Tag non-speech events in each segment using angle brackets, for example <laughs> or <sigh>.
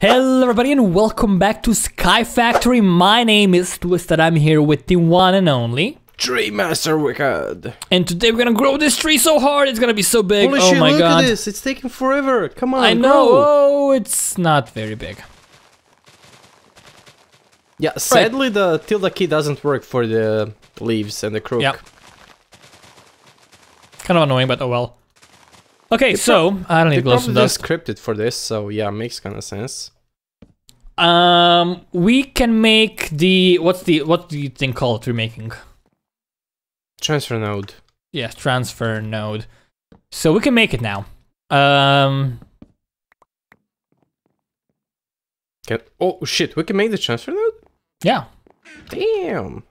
Hello everybody and welcome back to Sky Factory. My name is Twisted. I'm here with the one and only. Tree Master Wicked. And today we're gonna grow this tree so hard, it's gonna be so big. Holy oh shit, my look god. at this. It's taking forever. Come on, I know. grow. Oh, it's not very big. Yeah, sadly the tilde key doesn't work for the leaves and the crook. Yep. Kind of annoying, but oh well. Okay, so I don't need glow some probably dust. scripted for this, so yeah, makes kind of sense. Um, we can make the what's the what do you think called we're making? Transfer node. Yes, transfer node. So we can make it now. Um, Can oh shit, we can make the transfer node? yeah. Damn.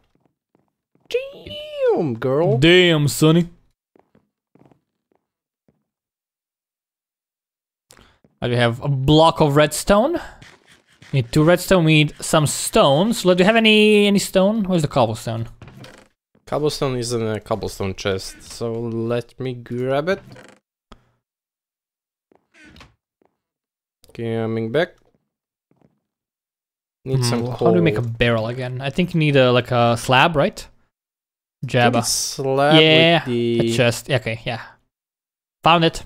Damn, girl. Damn, Sonny. Uh, We have a block of redstone. We need two redstone. We need some stones. Do you have any any stone? Where's the cobblestone? Cobblestone is in a cobblestone chest, so let me grab it. Coming back. Need some Hmm, coal. How do we make a barrel again? I think you need a like a slab, right? Jabba. slab Yeah, with A the chest. Okay, yeah. Found it.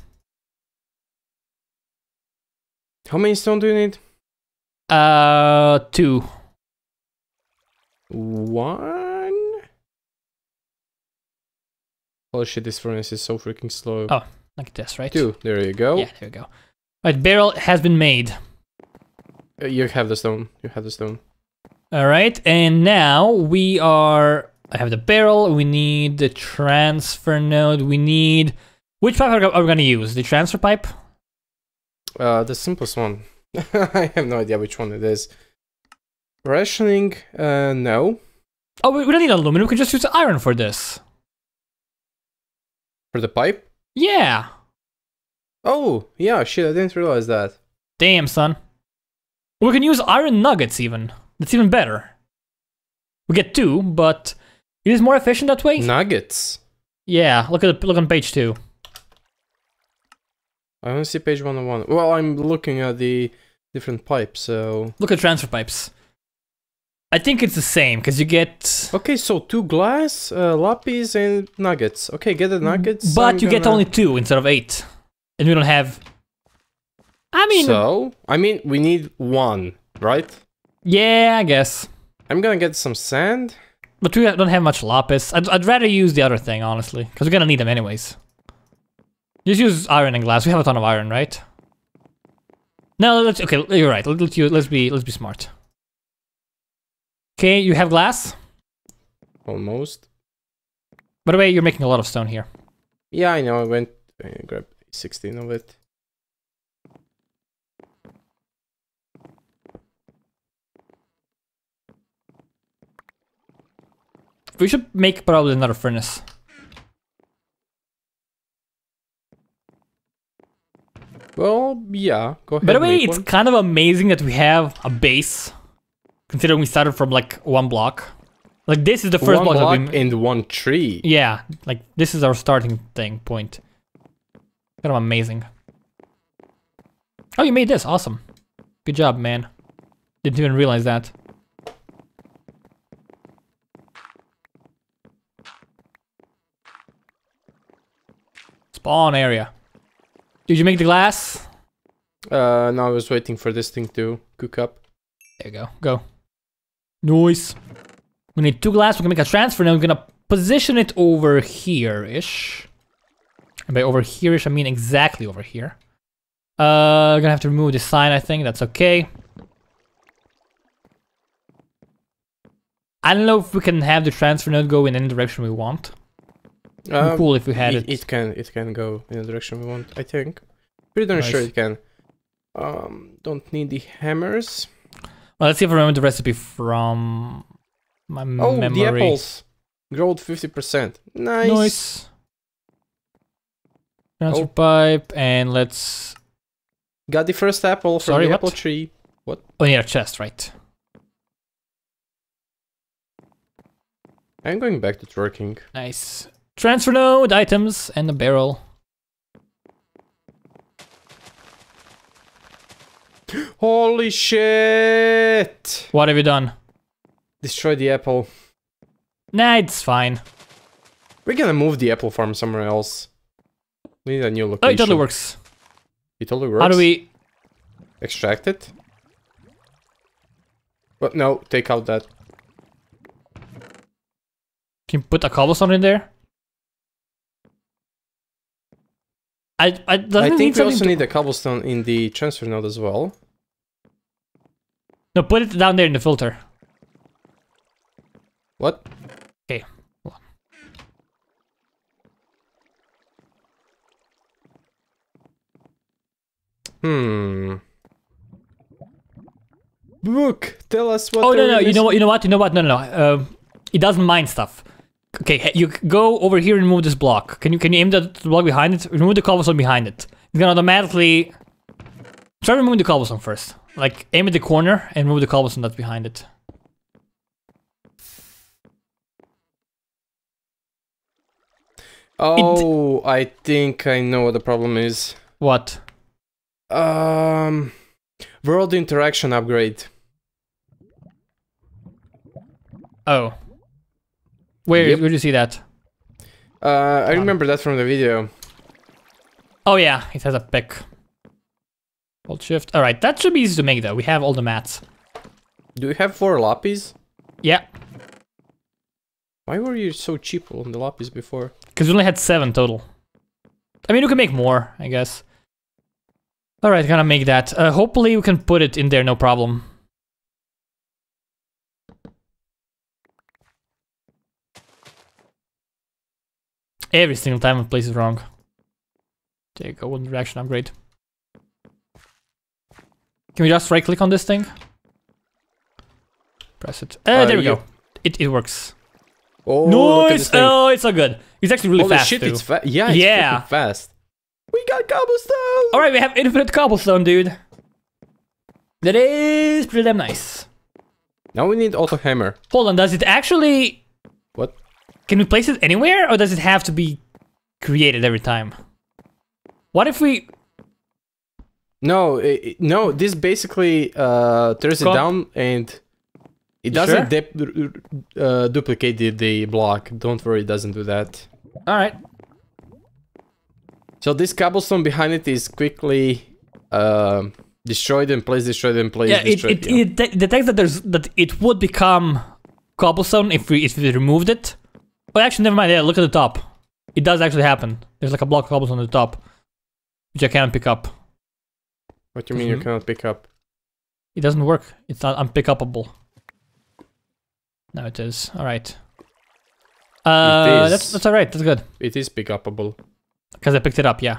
How many stone do you need? Uh, two. One. Oh shit! This furnace is so freaking slow. Oh. Like this, right? Two. There you go. Yeah, there we go. Right, barrel has been made. Uh, You have the stone. You have the stone. All right, and now we are. I have the barrel. We need the transfer node. We need. Which pipe are, are we gonna use? The transfer pipe? Uh, the simplest one. <laughs> I have no idea which one it is. Rationing. Uh, no. Oh, we, don't need aluminum. We can just use iron for this. For the pipe. Yeah. Oh, yeah. Shit, I didn't realize that. Damn, son. We can use iron nuggets even. That's even better. We get two, but it is more efficient that way. Nuggets. Yeah. Look at the, look on page two. I don't see page 101. Well, I'm looking at the different pipes, so... Look at transfer pipes. I think it's the same because you get. Okay, so two glass, uh, lapis, and nuggets. Okay, get the nuggets. But I'm you get gonna- only two instead of eight. And we don't have. I mean, So, I mean, we need one, right? yeah, I guess. I'm gonna get some sand. But we don't have much lapis. I'd, I'd rather use the other thing, honestly. Because we're gonna need them anyways. Just use iron and glass. We have a ton of iron, right? No, let's. Okay, you're right. Let's, use, let's be let's be smart. Okay, you have glass. Almost. By the way, you're making a lot of stone here. Yeah, I know. I went and grabbed 16 of it. We should make probably another furnace. Well, yeah. Go ahead. By the way, it's one. kind of amazing that we have a base, considering we started from like one block. Like this is the first one block, block that we. and one tree. Yeah, like this is our starting thing point. Kind of amazing. Oh, you made this! Awesome. Good job, man. Didn't even realize that. Spawn area. Did you make the glass? Uh, no, I was waiting for this thing to cook up. There you go. Go. Nice. We need two glass. We can make a transfer. Now we're gonna position it over here-ish. And by over here-ish, I mean exactly over here. Uh, gonna have to remove the sign. I think that's okay. I don't know if we can have the transfer node go in any direction we want. Um, cool if we had it, it. it can it can go in the direction we want. I think. Pretty darn sure it can. Um, don't need the hammers. Well, let's see if I remember the recipe from my Oh, memory. the apples growed fifty percent. Nice. Nice. Transfer Oh. pipe, and let's. Got the first apple from Sorry, the what? apple tree. What? Oh, yeah, chest, right? I'm going back to twerking. Nice. Transfer node, items, and a barrel. Holy shit! What have you done? Destroy the apple. Nah, it's fine. We're gonna move the apple farm somewhere else. We need a new Oh, location. it totally works. It totally works. How do we... extract it? But no, take out that. Can you put a cobblestone in there? I, I, I think we also to- need a cobblestone in the transfer node as well. No, put it down there in the filter. What? Okay, hold Hmm. Book, tell us what. Oh no no! You know what? You know what? You know what? No no no. Um, it doesn't mind stuff. Okay, you go over here and move this block. Can you can you aim the the block behind it? Remove the cobblestone behind it. It's gonna automatically. Try removing the cobblestone first. Like aim at the corner and move the cobblestone that's behind it. Oh, I think I know what the problem is. What? Um, world interaction upgrade. Oh. Where Yep. where do you see that? Uh, I Um, remember that from the video. Oh yeah, it has a pick. Hold shift. All right, that should be easy to make though. We have all the mats. Do you have four lapis? Yeah, Why were you so cheap on the lapis before? because we only had seven total. I mean, we can make more, I guess. All right, gonna make that. Uh, hopefully, we can put it in there, no problem. Every single time I place it wrong. There you go, one direction upgrade. Can we just right click on this thing? Press it. Uh, Uh, there we go. It, it works. Oh, look at this nice! Oh, it's so good. It's actually really Holy fast shit, too. it's fast. Yeah, it's Yeah. fast. We got cobblestone. All right, we have infinite cobblestone, dude. That is pretty damn nice. Now we need auto hammer. Hold on, does it actually? What? Can we place it anywhere, or does it have to be created every time? What if we? No, i i- no. This basically uh, tears it down and it doesn't sure? uh, duplicate the, the block. Don't worry, it doesn't do that. All right. So this cobblestone behind it is quickly uh, destroyed and place destroyed and place Yeah, it destroyed. it, yeah. it detects that there's that it would become cobblestone if we if we removed it. But actually, never mind. Yeah, look at the top. It does actually happen. There's like a block of cobblestone on the top, which I can't pick up. what do you mean you cannot pick up? It doesn't work. It's not unpickupable. Now it is. All right. Uh, that's is. that's all right. That's good It is pick upable. because I picked it up. Yeah.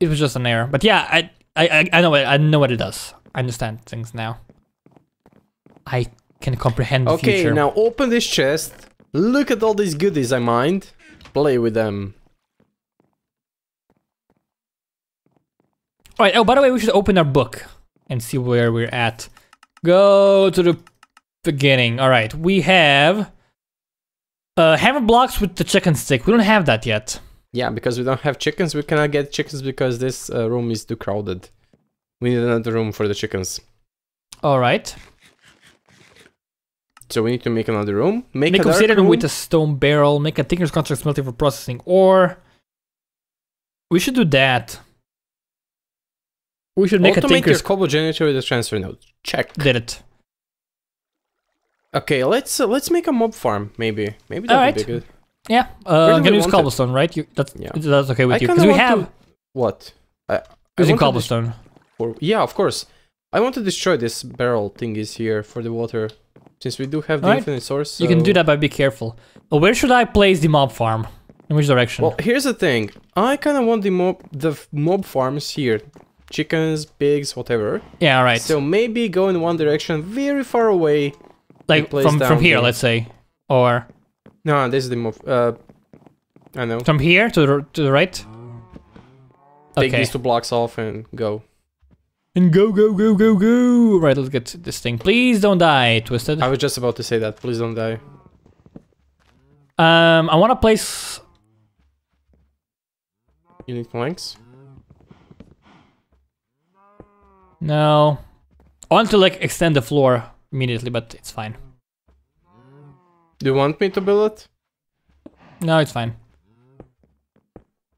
It was just an error, but yeah, I I I- I know what I know what it does. I understand things now. I can comprehend the Okay, future. now open this chest. Look at all these goodies I mined. Play with them. All right. Oh, by the way, we should open our book and see where we're at. Go to the beginning. All right. We have uh hammer blocks with the chicken stick. We don't have that yet. Yeah, because we don't have chickens, we cannot get chickens because this uh, room is too crowded. We need another room for the chickens. All right. So we need to make another room. Make, Make a consider room. with a stone barrel. Make a tinker's construct smelter for processing ore. We should do that. We should make a Automate your tinker's. cobble generator with a transfer node. Check. Did it? Okay, let's uh, let's make a mob farm. Maybe maybe that would Alright. be good. Yeah. Uh, I'm gonna use want it? cobblestone, right? You, that's Yeah. that's okay with I you because we have to- What? I, I using cobblestone. For, yeah, of course. I want to destroy this barrel thingies here for the water. Since we do have the Alright. infinite source. You can do that, but be careful. Where should I place the mob farm? In which direction? Well, here's the thing. I kind of want the mob the mob farms here. Chickens, pigs, whatever. yeah, all right. So maybe go in one direction, very far away. like from from here, here. let's say, or No, this is the mob. Uh, I know. from here to the to the right. Take Okay. these two blocks off and go. And go go go go go. Right, let's get this thing. Please don't die, twisted. I was just about to say that. Please don't die. Um, I want to place. You need planks. No. I want to like extend the floor immediately, but it's fine. Do you want me to build it? No, it's fine.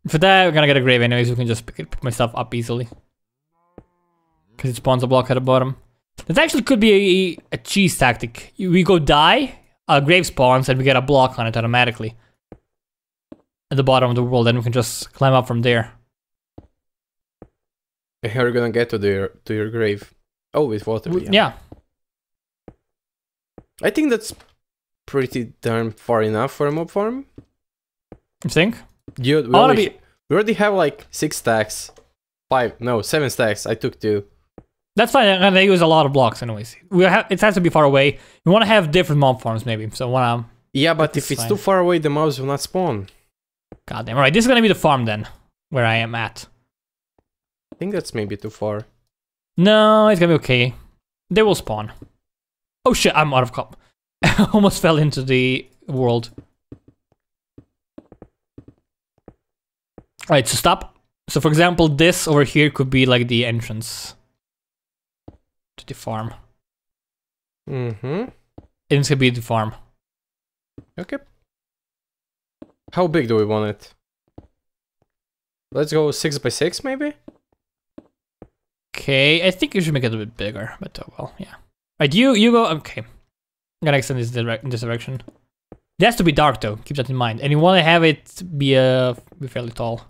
For that, we're gonna get a grave anyways. We can just pick, it, pick my stuff up easily. Because it spawns a block at the bottom. That actually could be a, a cheese tactic. We go die, a grave spawns, and we get a block on it automatically. At the bottom of the world, then we can just climb up from there. How are you gonna get to your to your grave? Oh, with water. Yeah. yeah. I think that's pretty darn far enough for a mob farm. You think? You, we, already, be- we already have like six stacks. Five, no, seven stacks. I took two. That's fine. I'm gonna use a lot of blocks anyways. We have it has to be far away. We want to have different mob farms maybe. So wanna. Yeah, but if it's fine. too far away, the mobs will not spawn. Goddamn. All right. This is gonna be the farm then, where I am at. I think that's maybe too far. No, it's gonna be okay. They will spawn. Oh shit! I'm out of cup. <laughs> Almost fell into the world. Alright, so stop. So for example, this over here could be like the entrance to the farm. Mm-hmm. It's gonna be the farm. Okay. How big do we want it? Let's go six by six, maybe. Okay, I think you should make it a bit bigger, but oh well, yeah. Right, you you go. Okay, I'm gonna extend this direc- in this direction. It has to be dark though. Keep that in mind, and you want to have it be uh be fairly tall.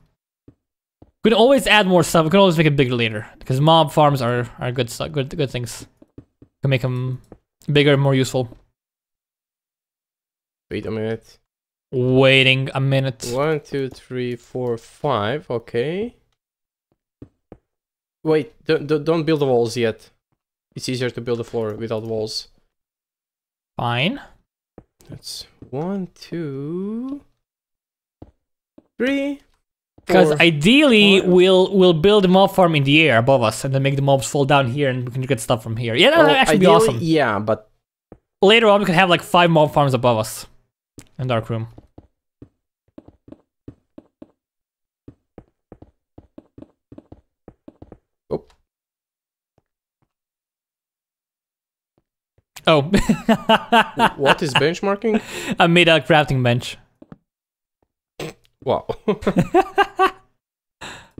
We can always add more stuff. We can always make it bigger later because mob farms are are good stuff, good good things. We can make them bigger, more useful. Wait a minute. Waiting a minute. One, two, three, four, five. Okay. Wait, don't, don't don't build the walls yet. It's easier to build a floor without walls. Fine. That's one, two, three. Because ideally, we'll we'll build a mob farm in the air above us, and then make the mobs fall down here, and we can get stuff from here. Yeah, oh, that would Oh, actually be awesome. Yeah, but Later on, we can have like five mob farms above us in Dark Room. Oh. Oh. <laughs> what is benchmarking? I made a crafting bench. Wow. <laughs>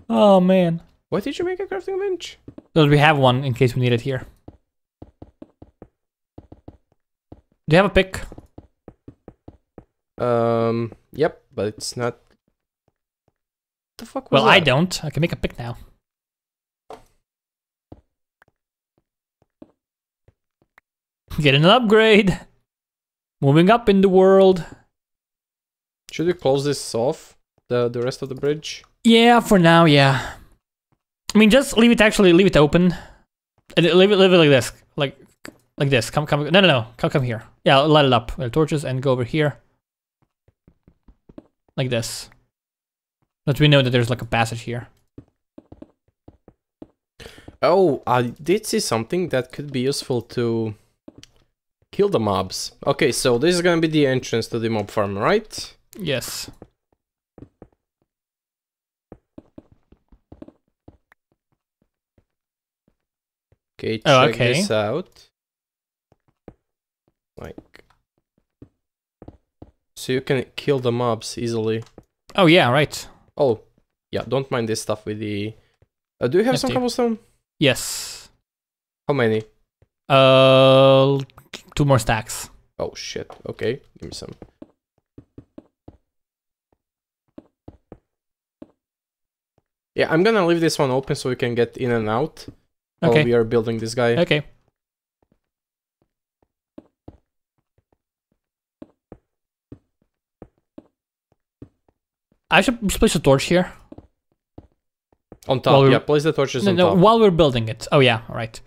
Oh man. Why did you make a crafting bench? So we have one in case we need it here. Do you have a pick? Um. Yep, but it's not. The fuck was Well, I don't. I can make a pick now. Get an upgrade. Moving up in the world. Should we close this off? The the rest of the bridge. Yeah, for now, yeah. I mean, just leave it actually, leave it open. Uh, and leave it, leave it like this, like, like this. Come, come. No, no, no. Come, come here. Yeah, light it up with torches and go over here, like this. But we know that there's like a passage here. Oh, I did see something that could be useful to kill the mobs. Okay, so this is gonna be the entrance to the mob farm, right? Yes. Okay, check Oh, okay. this out. Like, so you can kill the mobs easily. Oh yeah, right. Oh, yeah. Don't mind this stuff with the. Uh, do you have some cobblestone? Yes. How many? Uh, two more stacks. Oh shit. Okay, give me some. Yeah, I'm gonna leave this one open so we can get in and out Oh, while we are building this guy. Okay. I should place a torch here. On top, yeah. Place the torches No, on no, top. while we're building it. Oh yeah, all right.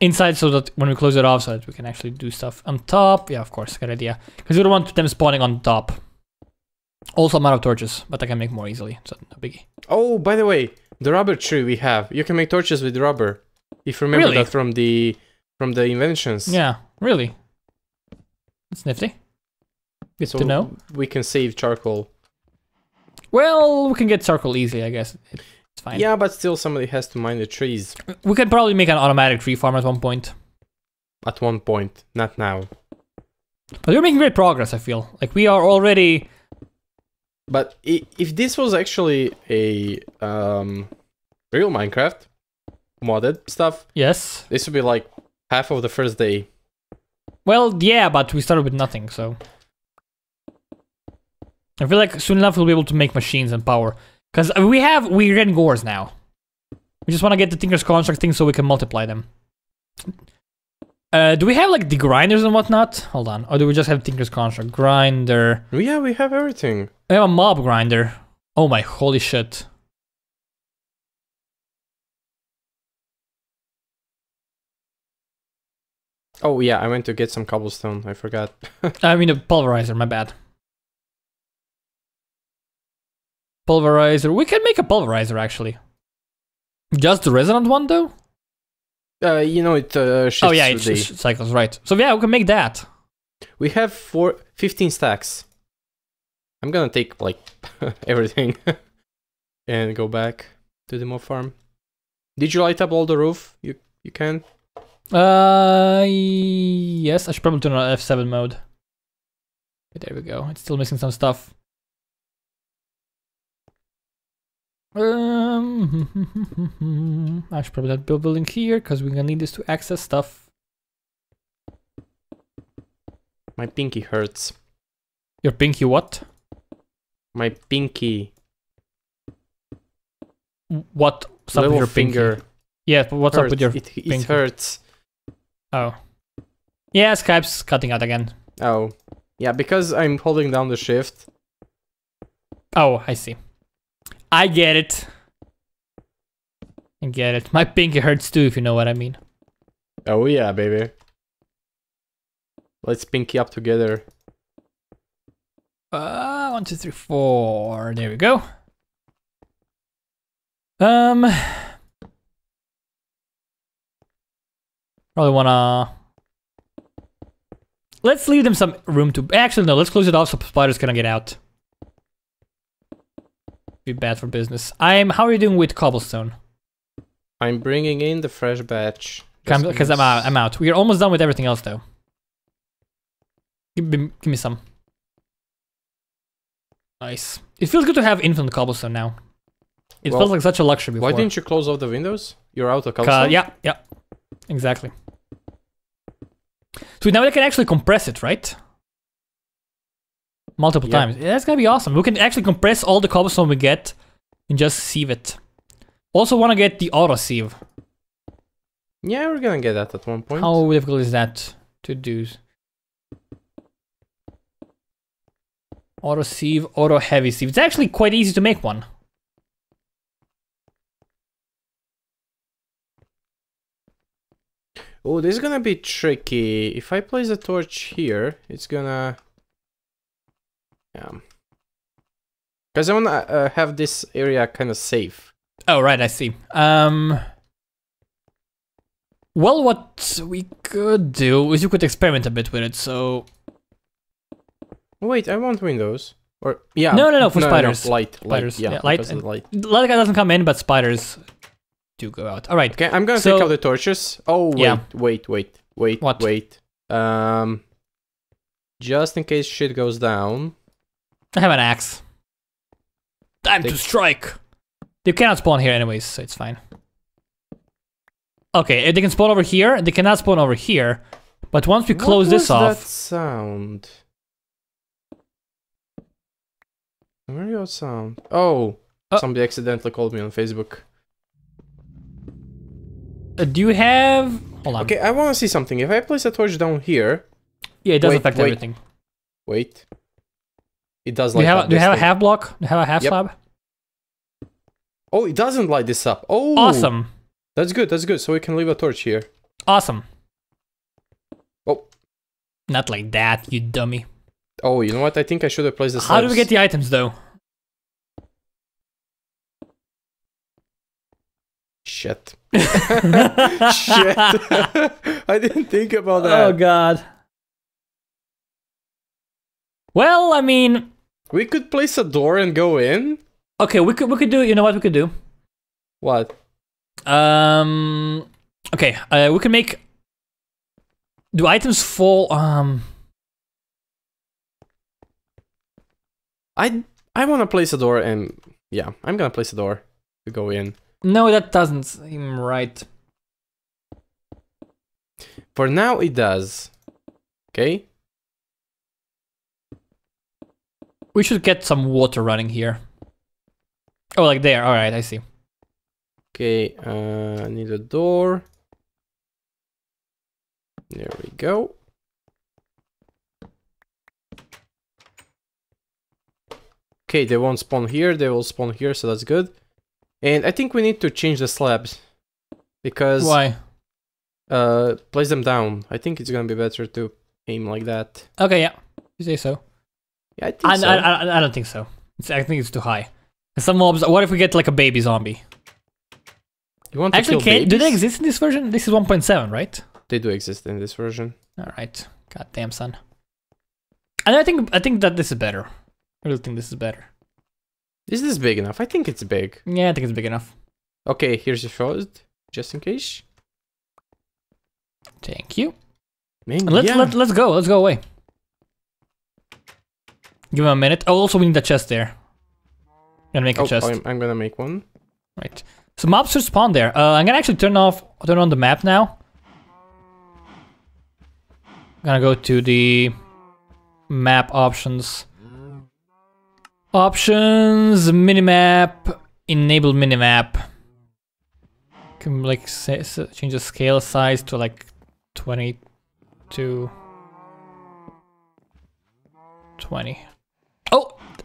Inside, so that when we close it off, so that we can actually do stuff on top. Yeah, of course, good idea. Because we don't want them spawning on top. Also, I'm out of torches, but I can make more easily, so no biggie. Oh, by the way, the rubber tree we have. You can make torches with rubber. If you remember Really? that from the from the inventions. Yeah, really. That's nifty. Good So to know. we can save charcoal. Well, we can get charcoal easily, I guess. It's fine. Yeah, but still somebody has to mine the trees We could probably make an automatic tree farm at one point. at one point, not now. But we're making great progress, I feel. Like we are already But if this was actually a um, real Minecraft modded stuff, yes. this would be like half of the first day. Well, yeah, but we started with nothing, so I feel like soon enough we'll be able to make machines and power. Because we have we're getting ores now. We just want to get the Tinker's Construct thing so we can multiply them. Uh, do we have like the grinders and whatnot? Hold on. Or do we just have Tinker's Construct? Grinder. Yeah, we have everything. I have a mob grinder. Oh my holy shit. Oh yeah, I went to get some cobblestone. I forgot. <laughs> I mean a pulverizer, my bad. Pulverizer. We can make a pulverizer actually. Just the resonant one though? Uh, you know it uh, shifts oh yeah, it the- cycles, right. So yeah, we can make that. We have four, 15 stacks. I'm gonna take like <laughs> everything <laughs> and go back to the mob farm. Did you light up all the roof? You you can. Uh, yes, I should probably turn on F7 mode. Okay, there we go. It's still missing some stuff. Um, <laughs> I should probably not build building here because we're gonna need this to access stuff. My pinky hurts. Your pinky what? My pinky What? What's up with little your pinky? finger. Yeah, but what's up with your? It, it pinky? hurts. Oh. Yeah, Skype's cutting out again. Oh, yeah, because I'm holding down the shift. Oh, I see. I get it. I get it. My pinky hurts too, if you know what I mean. Oh yeah, baby. Let's pinky up together. Uh, one, two, three, four. There we go. Um, probably wanna. Let's leave them some room to. Actually, no. Let's close it off so spiders cannot get out. Be bad for business. I'm. How are you doing with cobblestone? I'm bringing in the fresh batch. Because I'm out. I'm out. We are almost done with everything else, though. Give me, give me some. Nice. It feels good to have infinite cobblestone now. It Well, felt like such a luxury before. Why didn't you close off the windows? You're out of cobblestone. yeah, yeah, exactly. So now we can actually compress it, right? Multiple Yeah. times. Yeah, that's gonna be awesome. We can actually compress all the cobblestone we get and just sieve it. Also, want to get the auto sieve. Yeah, we're gonna get that at one point. How difficult is that to do? Auto sieve, auto heavy sieve. It's actually quite easy to make one. Oh, this is gonna be tricky. If I place a torch here, it's gonna... Yeah. Because I wanna uh, have this area kind of safe. Oh, right, I see. Um. Well, what we could do is you could experiment a bit with it. So wait, I want windows. Or, yeah. No, no, no, for spiders. light, Spiders, light, yeah, yeah, light and- light. Latka doesn't come in, but spiders do go out. All right. Okay, I'm gonna So- take out the torches. Oh, wait, Yeah. wait, wait, wait, What? wait. Um, just in case shit goes down. I have an axe. Time to strike. They cannot spawn here anyways, so it's fine. Okay, they can spawn over here. They cannot spawn over here. But once we close this off, that sound? Where your sound? Oh, Oh. somebody accidentally called me on Facebook. uh, do you have? Hold on. Okay, I want to see something. If I place a torch down here, Yeah, it does Wait, affect wait. everything. wait, it does Do light you have? up A, do you this have a half block? Do you have a half Yep. slab? Oh, it doesn't light this up. Oh, Awesome. That's good. That's good. So we can leave a torch here. Awesome. Oh. Not like that, you dummy. Oh, you know what? I think I should have placed the. How do we get the items though? Shit. <laughs> <laughs> Shit. <laughs> I didn't think about that. Oh god. Well, I mean, We could place a door and go in. okay, we could we could do. It, you know what we could do? What? Um. Okay. Uh, we can make. Do items fall? Um. I I want to place a door and yeah, I'm gonna place a door to go in. No, that doesn't seem right. For now, it does. Okay. We should get some water running here. Oh, like there. All right, I see. Okay. Uh, I need a door. There we go. Okay, they won't spawn here. They will spawn here, so that's good. And I think we need to change the slabs because Why? uh place them down. I think it's gonna be better to aim like that. Okay, yeah. You say so. Yeah, I think I, so. I, I, I don't think so. It's, I think it's too high. Some mobs. What if we get like a baby zombie? you want to Actually, kill can, do they exist in this version? This is 1.7, right? They do exist in this version. All right. God damn, son. And I think I think that this is better. I really think this is better. Is this big enough? I think it's big. Yeah, I think it's big enough. Okay, here's your first, just in case. Thank you. Man, Let's yeah. let, let's go. Let's go away. Give him a minute. Oh, also we need a chest there. Gonna make a oh, chest. I'm, I'm gonna make one. Right. So mobs should spawn there. Uh, I'm gonna actually turn off, turn on the map now. gonna go to the map options. Options, minimap, enable minimap. Can like say, change the scale size to like 22, 20.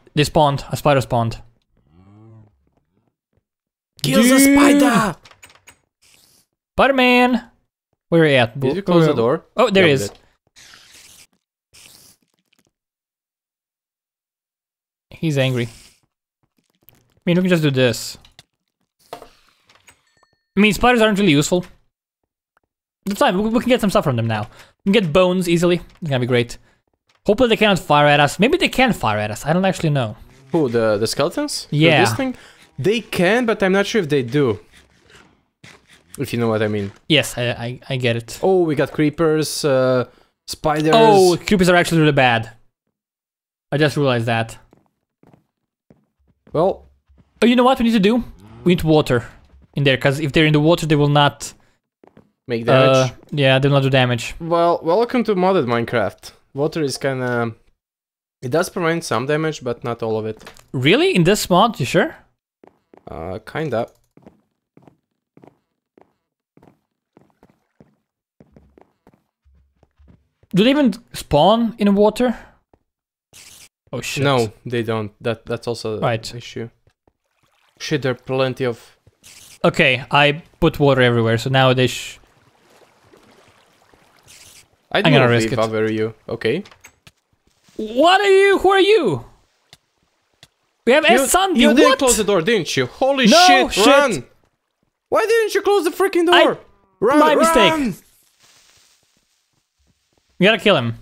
Oh, they spawned. A spider spawned. Kill the spider! Spider-Man! Where are you at? Did you close the oh, door? Oh, there Yeah, he is. did. He's angry. I mean, we can just do this. I mean, spiders aren't really useful. That's fine, we, we can get some stuff from them now. We can get bones easily. It's gonna be great. Hopefully they cannot fire at us. Maybe they can fire at us. I don't actually know. Who, the, the skeletons? Yeah. This thing? They can, but I'm not sure if they do. If you know what I mean. Yes, I, I, I get it. Oh, we got creepers, uh, spiders. Oh, creepers are actually really bad. I just realized that. Well, Oh, you know what we need to do? We need water in there, because if they're in the water, they will not. make damage. Uh, yeah, they will not do damage. Well, welcome to modded Minecraft. Water is kinda... It does prevent some damage, but not all of it. Really? In this mod? You sure? Uh, kinda. Do they even spawn in water? Oh shit. No, they don't. That That's also Right. an issue. Shit, there are plenty of... Okay, I put water everywhere, so now they I'd I'm gonna risk if it. I were you. Okay. What are you? Who are you? We have You, S Sunday. you didn't close the door, didn't you? Holy No, shit, shit. run! Why didn't you close the freaking I- door? run, my mistake. run! We gotta kill him.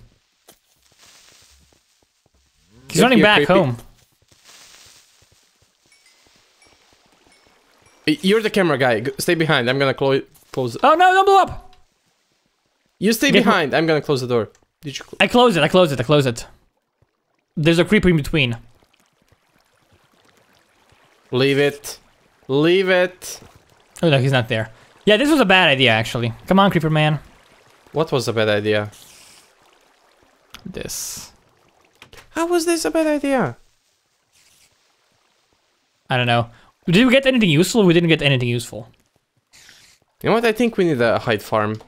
He's running back creepy. home. You're the camera guy. Stay behind. I'm gonna clo- close. Oh no! Don't blow up! You stay Get- behind. I'm gonna close the door. Did you? Cl- I close it. I close it. I close it. There's a creeper in between. Leave it. Leave it. Oh no, he's not there. Yeah, this was a bad idea actually. Come on, creeper man. What was a bad idea? This. How was this a bad idea? I don't know. Did we get anything useful? We didn't get anything useful. You know what? I think we need a hide farm.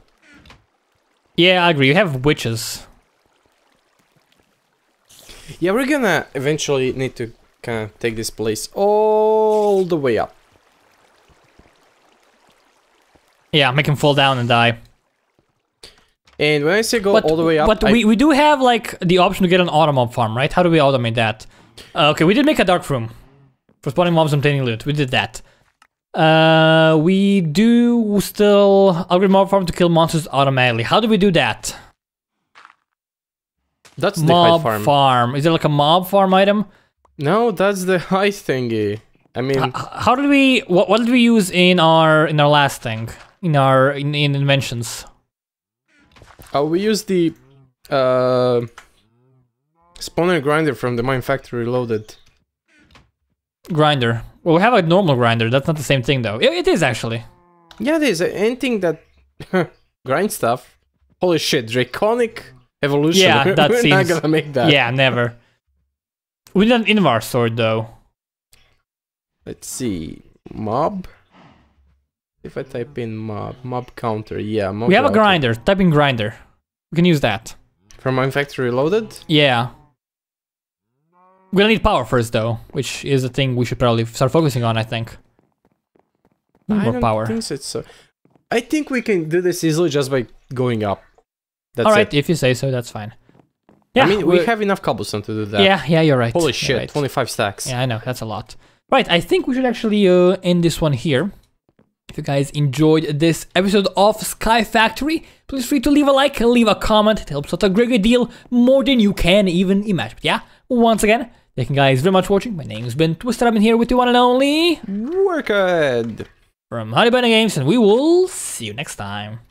Yeah, I agree. You have witches. Yeah, we're gonna eventually need to kind of take this place all the way up. Yeah, make him fall down and die. And when I say go But, all the way up, but I- we, we do have like the option to get an auto mob farm, right? How do we automate that? Uh, okay, we did make a dark room for spawning mobs and obtaining loot. We did that. Uh, we do still upgrade mob farm to kill monsters automatically. How do we do that? that's the mob farm. farm. Is there like a mob farm item? no, that's the <laughs> hide thingy. I mean, H- how did we? What, what did we use in our in our last thing? In our in, in inventions? uh, we use the uh, spawner grinder from the Mine Factory loaded. Grinder. Well, we have a normal grinder. That's not the same thing, though. It, it is actually. Yeah, it is. Uh, anything that <laughs> grind stuff. Holy shit, Draconic Evolution. Yeah, <laughs> that We're not seems- gonna make that. Yeah, never. We need an Invar sword, though. Let's see. Mob. If I type in mob, mob counter, yeah, mob we have a grinder. Type in grinder. We can use that. From Mine Factory Reloaded? Yeah. We're gonna need power first, though, which is a thing we should probably start focusing on. I think. Need I more don't power. think so. I think we can do this easily just by going up. That's All right, it. if you say so, that's fine. Yeah, I mean, we have enough cobblestone to do that. Yeah, yeah, you're right. Holy shit, right. 25 stacks. Yeah, I know that's a lot. Right, I think we should actually uh, end this one here. If you guys enjoyed this episode of Sky Factory, please free to leave a like and leave a comment. It helps out a great, great deal, more than you can even imagine. But yeah, once again, thank you guys very much for watching. My name's been Twisted. I've been here with you one and only Wicked. from Honey Bunny Games, and we will see you next time.